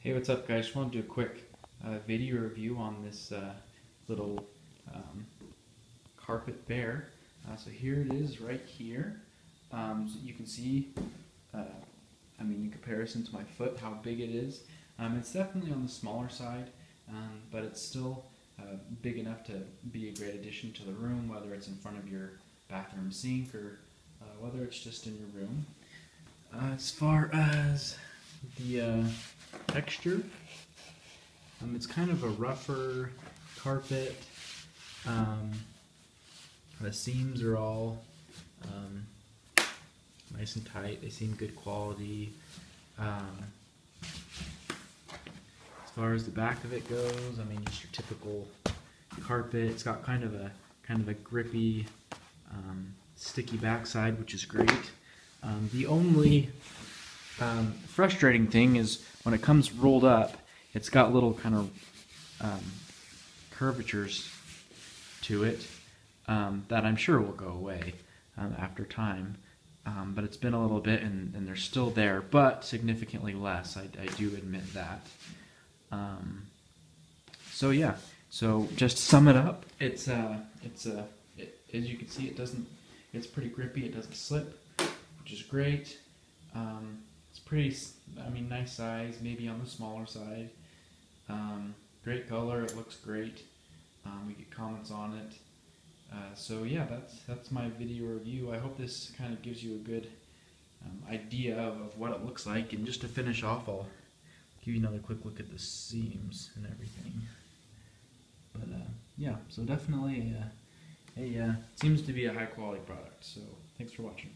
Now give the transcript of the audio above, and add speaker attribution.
Speaker 1: Hey, what's up, guys? Just want to do a quick uh, video review on this uh, little um, carpet bear. Uh, so here it is, right here. Um, so you can see, uh, I mean, in comparison to my foot, how big it is. Um, it's definitely on the smaller side, um, but it's still uh, big enough to be a great addition to the room, whether it's in front of your bathroom sink or uh, whether it's just in your room. As far as the texture, um, it's kind of a rougher carpet. Um, the seams are all um, nice and tight. They seem good quality. Um, as far as the back of it goes, I mean, just your typical carpet. It's got kind of a kind of a grippy, um, sticky backside, which is great. Um, the only um, frustrating thing is when it comes rolled up, it's got little kind of um, curvatures to it um, that I'm sure will go away um, after time. Um, but it's been a little bit and, and they're still there, but significantly less. I, I do admit that. Um, so yeah. So just to sum it up, it's uh, it's uh, it, as you can see, it doesn't. It's pretty grippy. It doesn't slip, which is great. Um, it's pretty. I mean, nice size. Maybe on the smaller side. Um, great color. It looks great. Um, we get comments on it. Uh, so yeah, that's that's my video review. I hope this kind of gives you a good um, idea of, of what it looks like. And just to finish off, I'll give you another quick look at the seams and everything. But uh, yeah, so definitely a, a uh, seems to be a high quality product. So thanks for watching.